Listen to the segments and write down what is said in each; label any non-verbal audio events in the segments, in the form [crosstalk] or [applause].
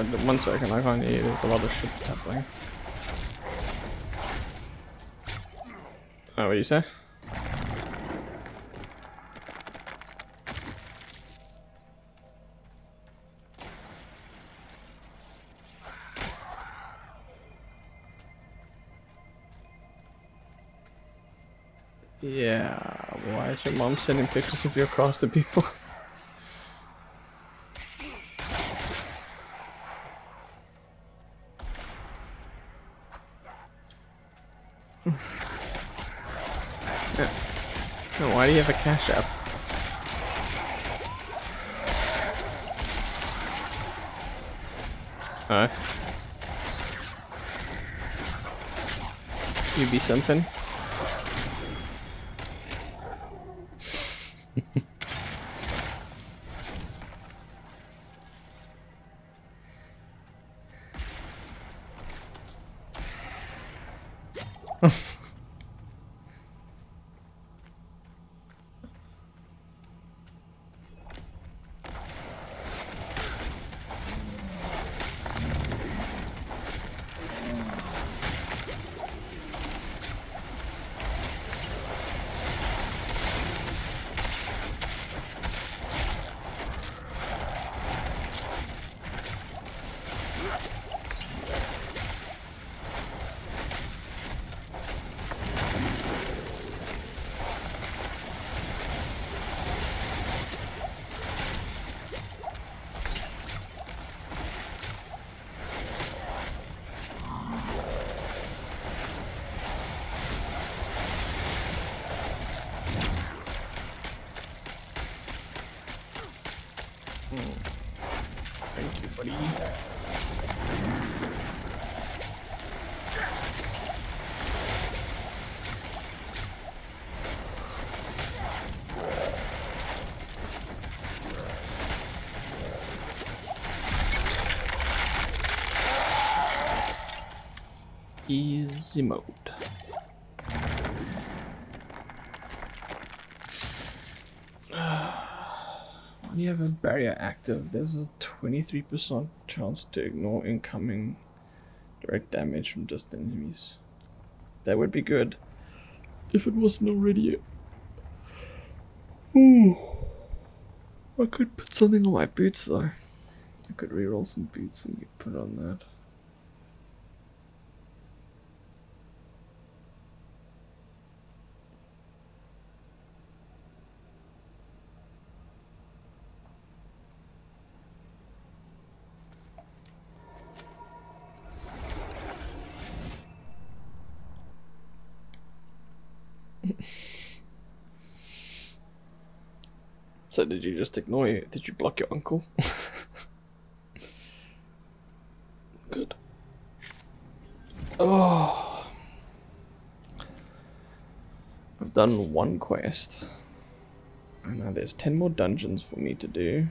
Uh, one second, I can't hear. There's a lot of shit happening. Oh, what do you say? Yeah, why is your mom sending pictures of your cars to people? [laughs] cash app? Uh. You be something? [laughs] Easy mode. [sighs] When you have a barrier active, there's a 23% chance to ignore incoming direct damage from just enemies. That would be good if it wasn't already. Ooh. I could put something on my boots though. I could reroll some boots and get put on that. So did you just ignore you? Did you block your uncle? [laughs] Good. Oh. I've done one quest. And now there's 10 more dungeons for me to do.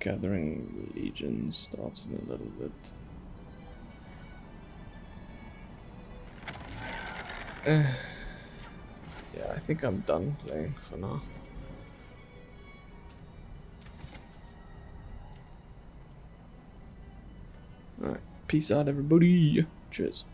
Gathering Legion starts in a little bit. [sighs] Yeah, I think I'm done playing for now. Alright, peace out everybody. Cheers.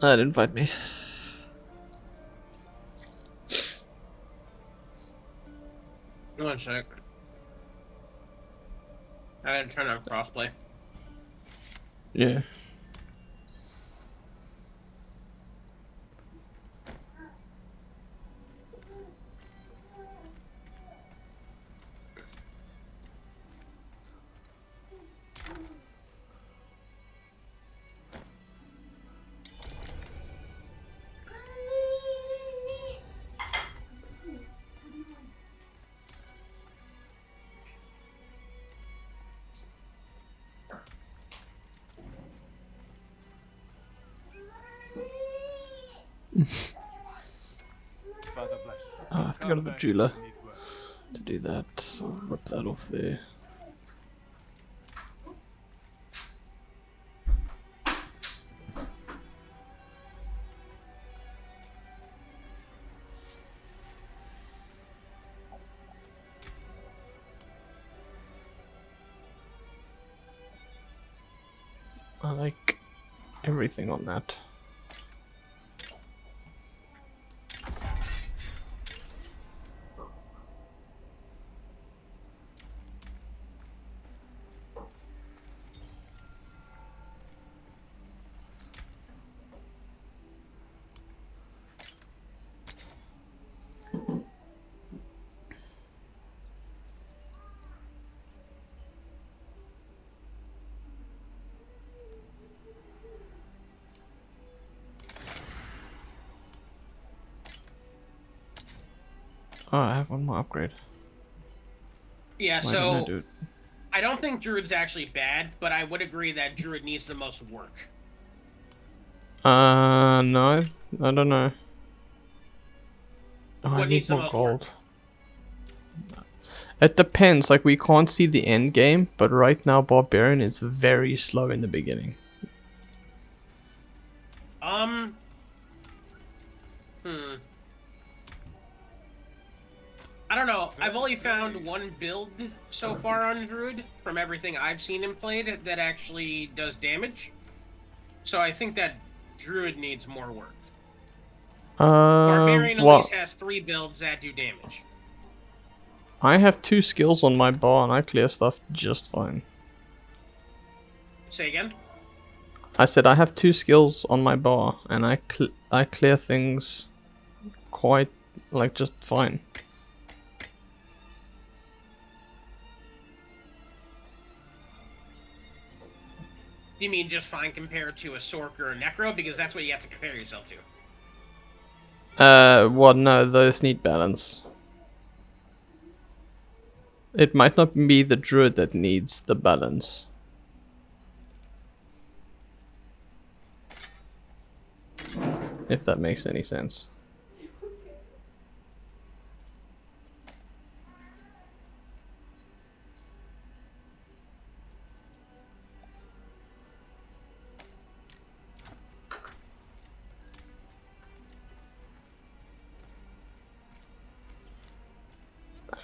That didn't invite me. One sec. I didn't turn on crossplay. Yeah. Have to go to the jeweler to do that. So I'll rip that off there. I like everything on that. Oh, I have one more upgrade. Yeah, Why I so do it? I don't think Druid's actually bad, but I would agree that Druid needs the most work. Uh, no, I don't know. Oh, I need more most work? gold. It depends. Like we can't see the end game, but right now Barbarian is very slow in the beginning. Um. Hmm. I don't know. I've only found one build so far on Druid from everything I've seen him played that actually does damage. So I think that Druid needs more work. Barbarian Um, at well, least has three builds that do damage. I have two skills on my bar and I clear stuff just fine. Say again? I said I have two skills on my bar and I cl I clear things quite like just fine. You mean just fine compared to a Sorc or a Necro? Because that's what you have to compare yourself to. Uh, well, no, those need balance. It might not be the druid that needs the balance. If that makes any sense.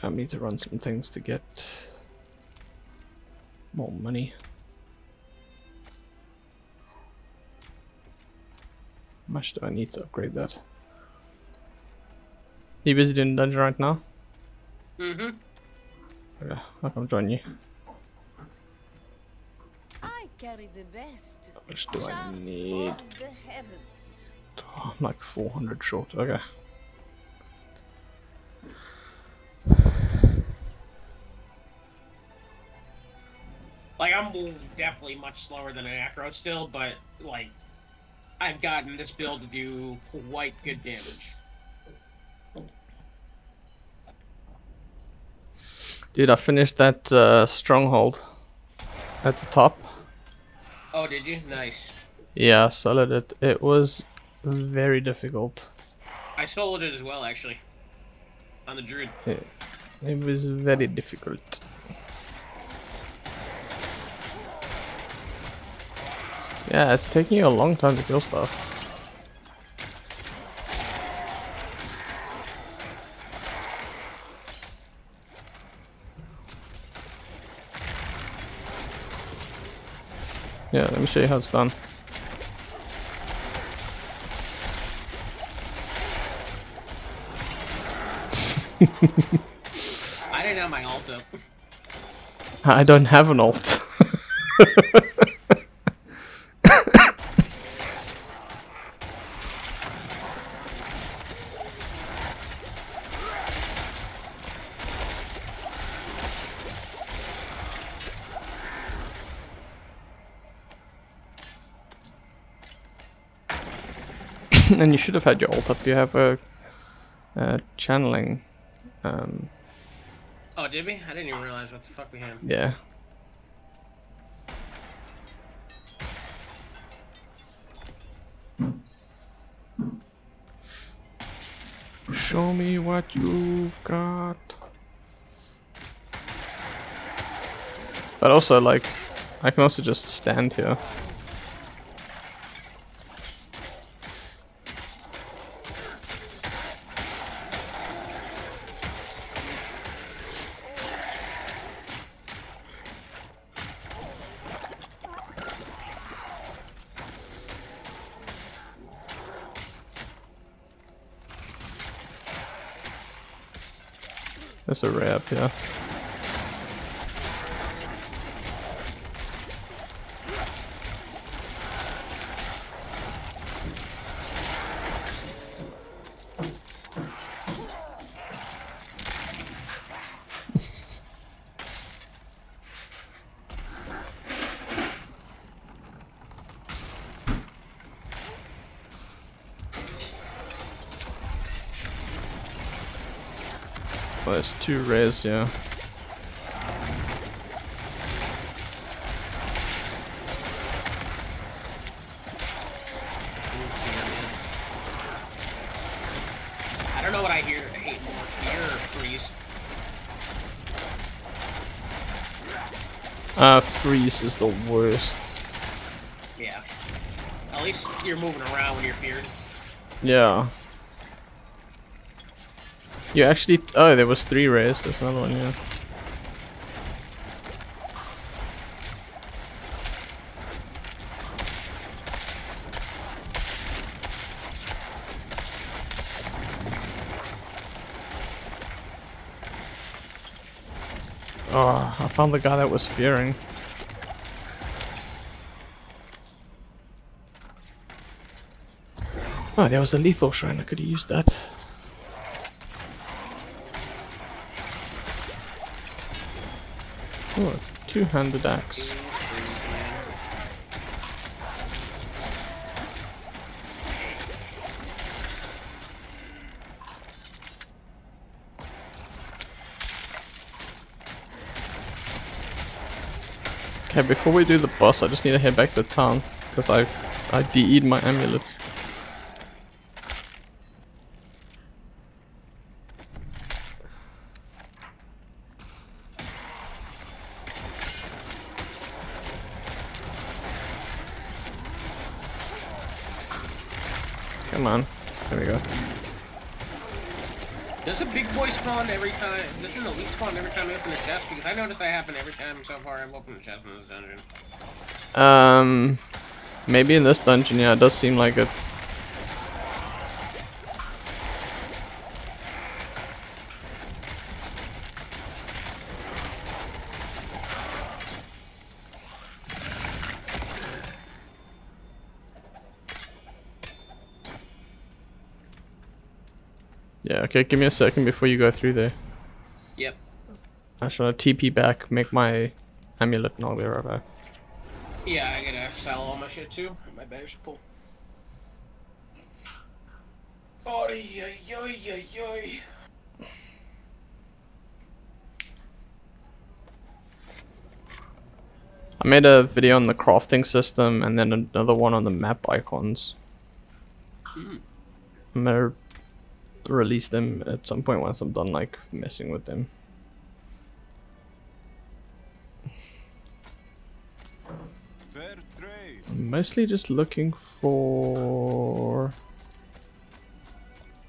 I need to run some things to get more money. How much do I need to upgrade that? You busy doing the dungeon right now? Mm-hmm. Okay, I'll come join you. I carry the best. How much do I need? the heavens. Oh, I'm like 400 short. Okay. Like I'm definitely much slower than an Acro still, but like I've gotten this build to do quite good damage. Dude, I finished that uh, stronghold at the top. Oh, did you? Nice. Yeah, solid it. It was very difficult. I soloed it as well, actually. On the Druid. It, it was very difficult. Yeah, it's taking you a long time to kill stuff. Yeah, let me show you how it's done. I didn't have my ult up. [laughs] I don't have an alt. [laughs] [laughs] and you should have had your alt up. You have a, a channeling. Um, Oh, did we? I didn't even realize what the fuck we had. yeah. Show me what you've got. But also, like, I can also just stand here. There's a wrap, up Well, there's two rays, yeah. I don't know what I hear. I hate more fear or freeze. Uh, freeze is the worst. Yeah. At least you're moving around when you're feared. Yeah. You actually, oh, there was three rays. There's another one, yeah. Oh, I found the guy that was fearing. Oh, there was a lethal shrine. I could have used that. Oh, two-handed axe. Okay, before we do the boss, I just need to head back to town because I I DE'd my amulet. Come on. There we go. Does a big boy spawn every time? Does an elite spawn every time you open a chest? Because I notice that happen every time so far I've opened a chest in this dungeon. Um, maybe in this dungeon, yeah, it does seem like it. Okay, give me a second before you go through there. Yep. I shall TP back, make my amulet, and I'll be right back. Yeah, I gotta sell all my shit too. My bags are full. Oy, oy, oy, oy, oy. I made a video on the crafting system and then another one on the map icons. Hmm. I'm gonna release them at some point once I'm done like messing with them. I'm mostly just looking for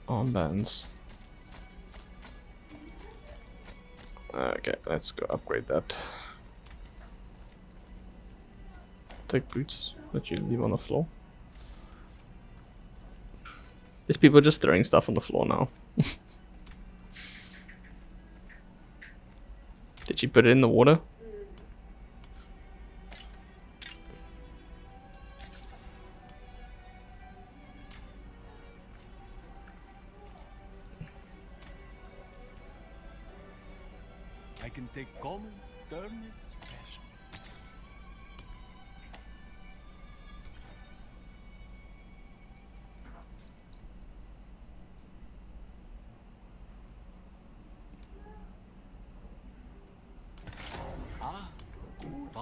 armbands. Okay, let's go upgrade that. Take boots that you leave on the floor. These people are just throwing stuff on the floor now. [laughs] Did she put it in the water?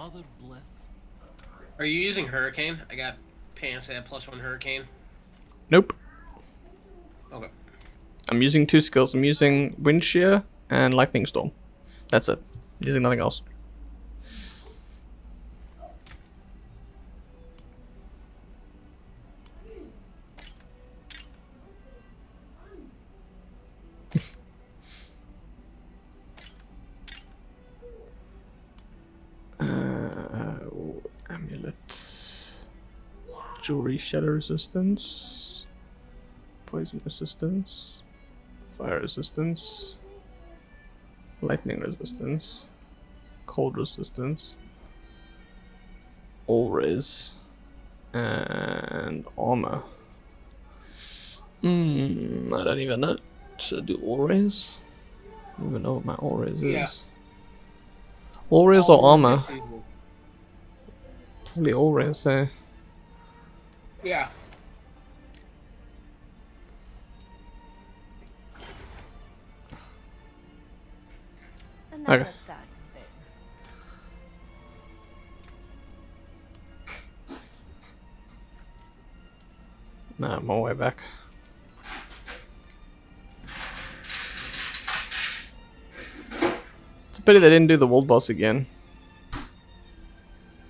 Father bless. Are you using Hurricane? I got pants that have plus one Hurricane. Nope. Okay. I'm using two skills. I'm using Wind Shear and Lightning Storm. That's it. Using nothing else. uh, amulet. Jewelry shadow resistance. Poison resistance. Fire resistance. Lightning resistance. Cold resistance. All res. And armor. Hmm, I don't even know. Should I do all res? I don't even know what my all res Yeah. is. All res or armor? Probably all res, eh? Yeah. Another Okay. time then. Nah, I'm all the way back. It's a pity they didn't do the world boss again.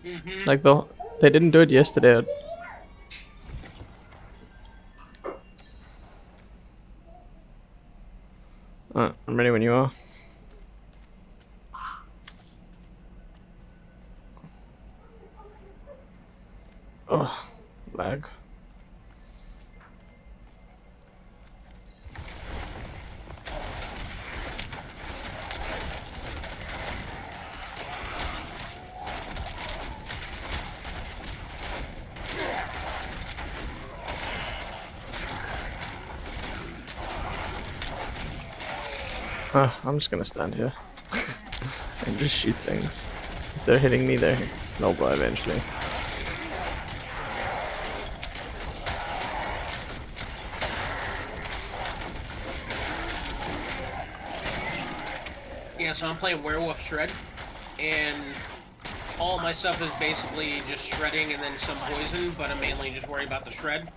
Mm-hmm. Like the they didn't do it yesterday. I'm ready when you are. Oh, lag. Uh, I'm just gonna stand here [laughs] and just shoot things. If they're hitting me, they're they'll die eventually. Yeah, so I'm playing Werewolf Shred, and all my stuff is basically just shredding and then some poison, but I'm mainly just worried about the shred.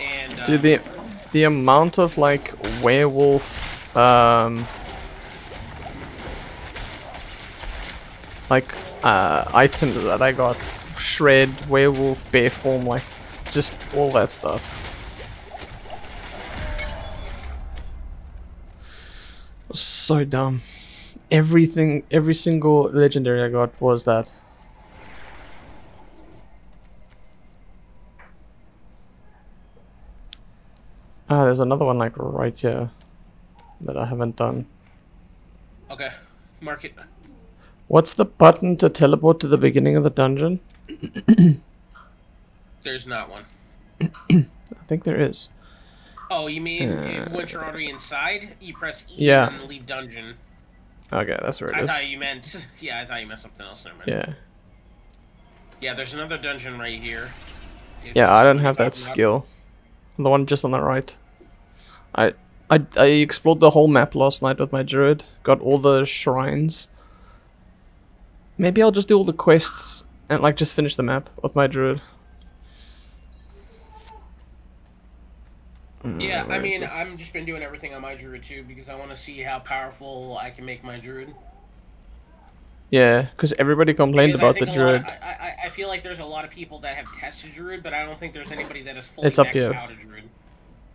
And uh, Dude, the the amount of like werewolf um like uh items that I got shred, werewolf, bear form, like just all that stuff. So dumb. Everything, every single legendary I got was that. Ah, there's another one like right here that I haven't done. okay, mark it. What's the button to teleport to the beginning of the dungeon? [coughs] There's not one. I think there is. Oh, you mean Uh, once you're already inside, you press E Yeah. and leave dungeon. Okay, that's where it I is. thought you meant. [laughs] Yeah, I thought you meant something else. Never mind. Yeah. Yeah, there's another dungeon right here. If Yeah, I don't have that talking about- skill. The one just on the right. I I I explored the whole map last night with my druid. Got all the shrines. Maybe I'll just do all the quests and like just finish the map with my druid. Uh, Yeah, I mean. I'm just been doing everything on my druid too because I want to see how powerful I can make my druid. Yeah, because everybody complained Because about the lot of- druid. I, I, I feel like there's a lot of people that have tested druid, but I don't think there's anybody that is fully It's up here. out a druid.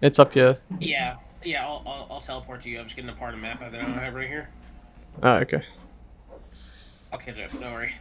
It's up here. Yeah, yeah, I'll, I'll, I'll teleport to you. I'm just getting a part of the map that I don't have right here. Ah, okay. Up. Don't worry.